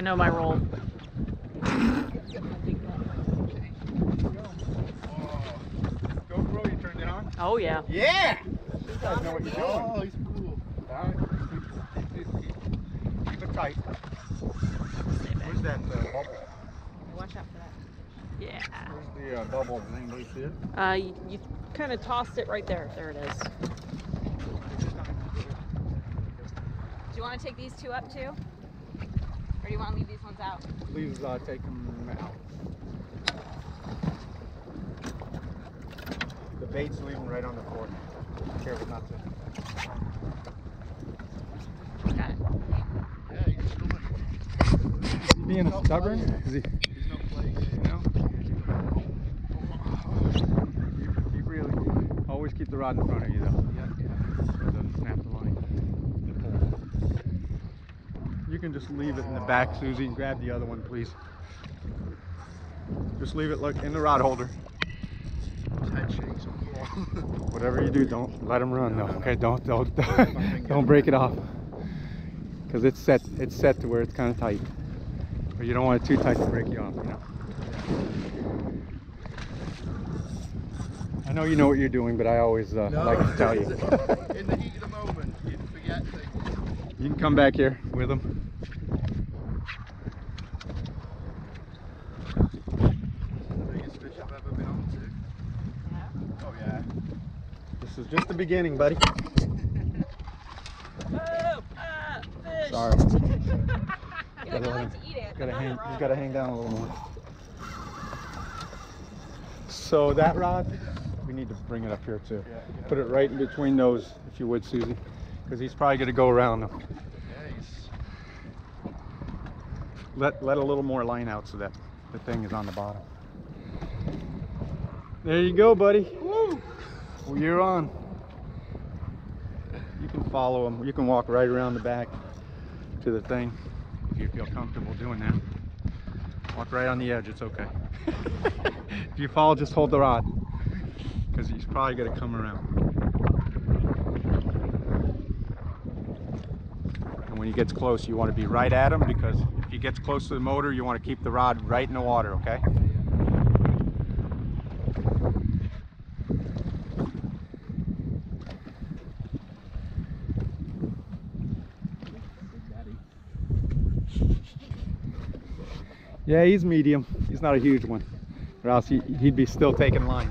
I know my role. GoPro, you turned it on? Oh yeah. Yeah! You guys know what you're doing. Oh, he's cool. Alright. Keep it tight. Where's that uh, bubble? Watch out for that. Yeah. Where's the uh, bubble? Does anybody see it? Uh, you, you kind of tossed it right there. There it is. Do you want to take these two up too? Or do you want to leave these ones out? Please uh, take them out. The bait's leaving right on the board. Careful not to. Got it. Yeah, you can still Is he being stubborn? Is he? He's not playing. No. Keep, keep really. Always keep the rod in front of you though. Yeah, So it doesn't snap the line. The pole. You can just leave it in the back, Susie. And grab the other one, please. Just leave it look in the rod holder. His head shakes on the wall. Whatever you do, don't let him run though. Okay, don't don't don't break it off. Cause it's set it's set to where it's kind of tight. But you don't want it too tight to break you off. You know. I know you know what you're doing, but I always uh, like to tell you. In the heat of the moment, you forget things. You can come back here with him. The biggest fish I've ever been on to. Oh yeah. This is just the beginning, buddy. Oh, fish. Sorry. You Gotta like, I to eat it. Gotta hang, gotta hang down a little more. So that rod, we need to bring it up here too. Yeah, yeah. Put it right in between those, if you would, Susie, because he's probably gonna go around them. Yeah, he's Let let a little more line out so that the thing is on the bottom. There you go, buddy. Woo! Well, you're on. You can follow him. You can walk right around the back to the thing if you feel comfortable doing that. Walk right on the edge. It's okay. if you fall, just hold the rod because he's probably going to come around. When he gets close, you want to be right at him because if he gets close to the motor, you want to keep the rod right in the water, okay? Yeah, he's medium. He's not a huge one, or else he, he'd be still taking line.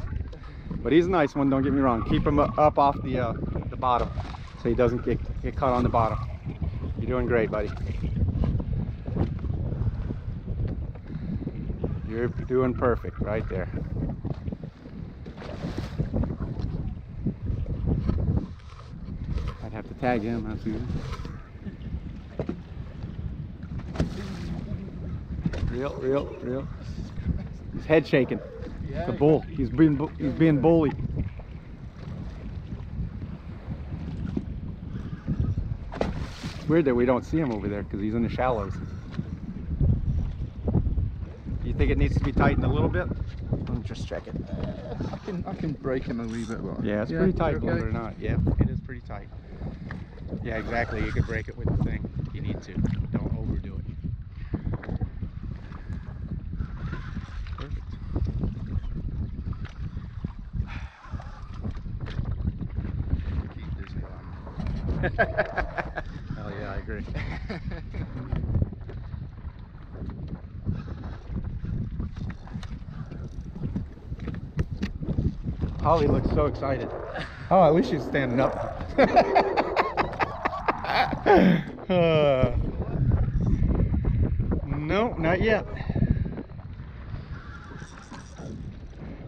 But he's a nice one. Don't get me wrong. Keep him up off the uh, the bottom, so he doesn't get get caught on the bottom. You're doing great, buddy. You're doing perfect right there. I'd have to tag him. That's easy. Real, real, real. His head shaking. The bull. He's being he's being bullied. It's weird that we don't see him over there because he's in the shallows. You think it needs to be tightened a little bit? Let me just check it. I can I can break him a wee bit. But Yeah, it's pretty tight, okay. believe it or not. Yeah, it is pretty tight. Yeah, exactly. You could break it with the thing. if You need to. Don't overdo it. Perfect. Keep this going. Agree. Holly looks so excited. Oh, at least she's standing up. Uh, no, not yet.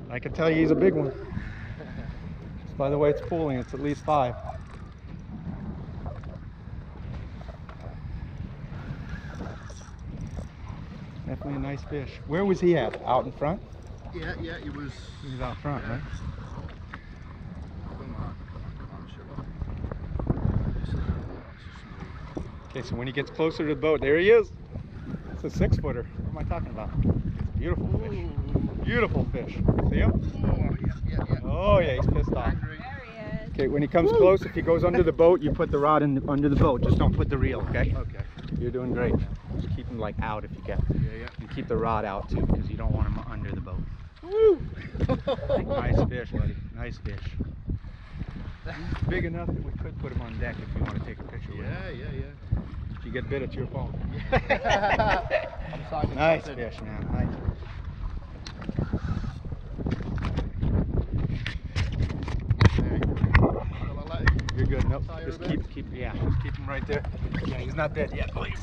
I can tell you he's a big one. By the way it's pulling, it's at least five. Definitely a nice fish. Where was he at? Out in front? Yeah, yeah, he was. He was out front, right? Come on, come on, sugar. Okay, so when he gets closer to the boat, there he is. It's a six footer. What am I talking about? It's a beautiful fish. Beautiful fish. See him? Oh, yeah, yeah, yeah. Oh yeah, he's pissed off. There he is. Okay, when he comes close, if he goes under the boat, you put the rod in under the boat. Just don't put the reel, okay? Okay. You're doing great. Just keep them like out if you can. Yeah, yeah. And keep the rod out too, because you don't want them under the boat. nice fish, buddy. Nice fish. He's big enough that we could put him on deck if you want to take a picture with him. Yeah, yeah, yeah. If you get bit, it's your fault. Nice fish, man. Nice. There you go. Shall I let him? Her Just keep, keep, yeah, just keep him right there. Yeah, he's not dead yet, please.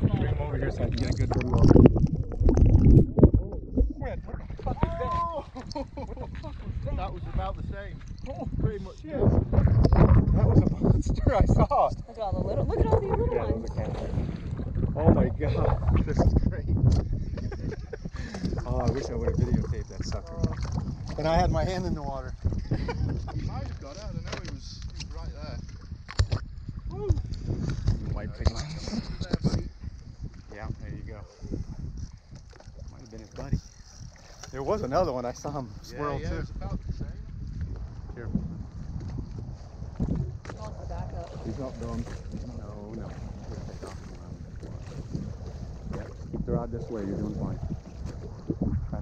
Bring him over here so I can get a good video of him. That was about the same. Pretty much. Yes. That was a monster. I saw it. Look at all the little. Look at all these little Yeah, ones. those are catfish. Oh my god, this is great. oh, Oh, I wish I would have videotaped that sucker. And I had my hand in the water. Might have got it. I don't know. He was, he was right there. White pig lines. Yeah, there you go. Might have been his buddy. There was another one. I saw him swirl yeah, yeah, too. It's about the same. Here. Also back up. He's not done. No, no. Here, take off and around. Yeah, keep the rod this way. You're doing fine.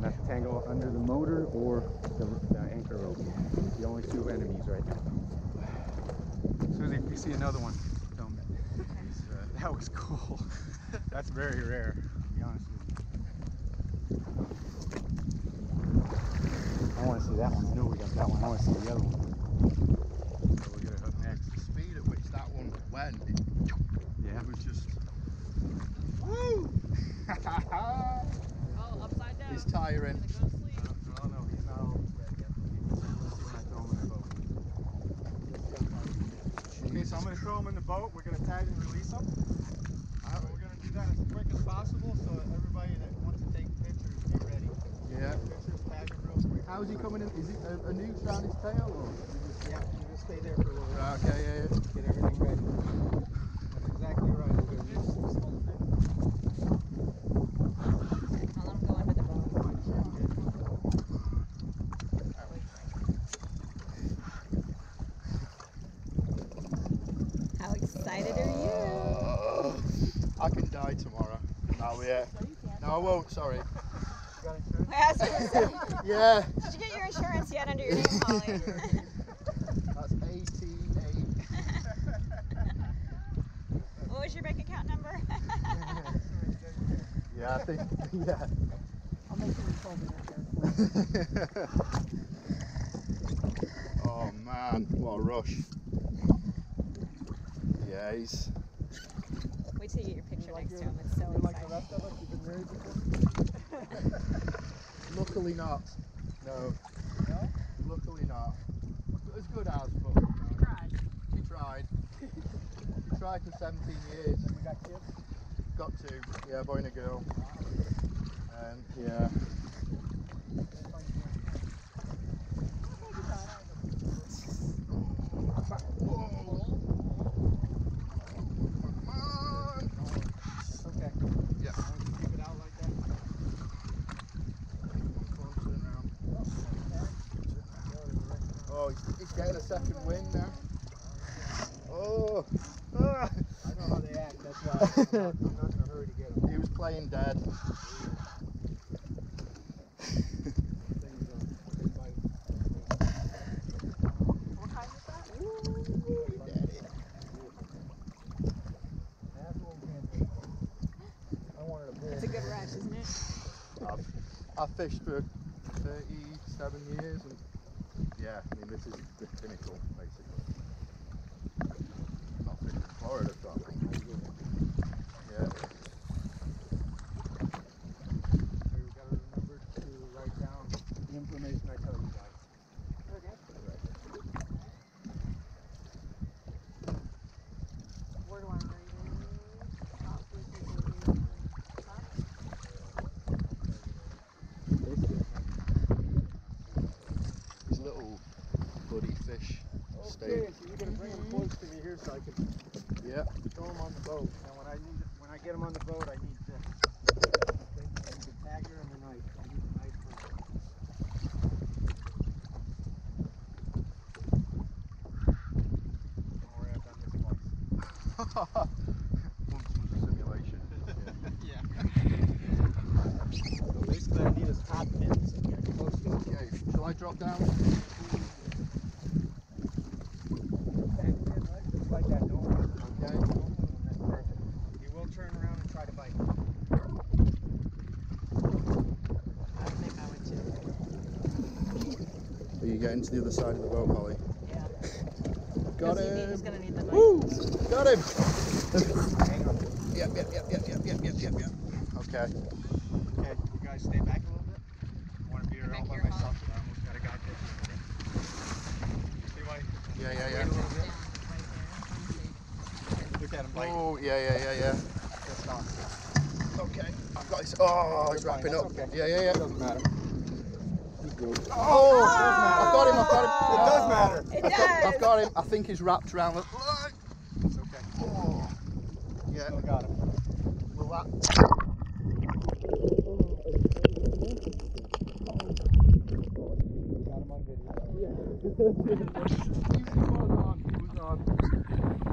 Try not to tangle under the motor or the, the anchor rope. The only two enemies right now. Susie, if you see another one, film it. Uh, that was cool. That's very rare, to be honest with you. I want to see that one. I know we got that one. I want to see the other one. So we're gonna hook next. The speed at which that one went, it, Yeah. it was just. Woo! Oh, upside down. He's tiring. Gonna go to sleep. No, no, he's not all red yet. Let's see when I throw him in the boat. Okay, so I'm gonna throw him in the boat. We're gonna tag and release him. Uh, we're gonna do that as quick as possible so everybody that wants to take pictures be ready. Yeah. Pictures, tag him real quick. How's he coming in? Is it a, a noose around his tail or? Yeah, you just stay there for a little bit. Right, okay, yeah, yeah. Get everything ready. That's exactly right. We're gonna use I'll let 'em go under the boat. How excited are you? Uh, I can die tomorrow. No, yeah. No, I won't. Sorry. I asked you, Yeah. did you get your insurance yet under your name, Holly? That's 18 what was your bank account number? Yeah, I think. Yeah. I'll make sure we fold it Oh man, what a rush. Yeah, he's. You get your picture next to him. It's so exciting. Luckily not. No. No? Luckily not. As good as, but. She tried. She tried. she tried for 17 years. And We got kids? Got two. Yeah, a boy and a girl. And yeah. Come on. Okay. Yeah. Keep it out like that. Turn around. Oh, he's, getting a second wind now. Oh. Ah. I know how they act. That's why I'm not, I'm not in a hurry to get them. He was playing dead. What kind of thing? I wanted a bull. It's a good rush, isn't it? I've, I've fished for 37 years and yeah, I mean this is the pinnacle basically. Not fished in Florida think. Yeah. So you gotta remember to write down the information I tell you guys. Where do I read? Top, where's the- top? These little buddy fish stay. Okay, so you're gonna bring them close to me here so I can Yeah. throw him on the boat. And when I need, when I get him on the boat, I need to, I need the tagger and the knife. I need the knife first. Don't worry, I've the other side of the boat, Holly. Yeah. Got him. He's gonna need the. Woo! Got him. Yep, yep, yep, yep, yep, yep, yep, yep. Okay. Okay, you guys stay back a little bit. I want to be here all by myself. I almost got a guy there. See why? Yeah, yeah, yeah. yeah. Look at him bite. Oh, yeah, yeah, yeah, yeah. That's not. Okay. I've got his. Oh, he's wrapping up. Okay. Yeah, yeah, yeah. It doesn't matter. Oh, I've got him. I've got him. It does matter. It does. I've got him. I think he's wrapped around the. It's okay. Oh. Yeah. Still got him. Will that? Got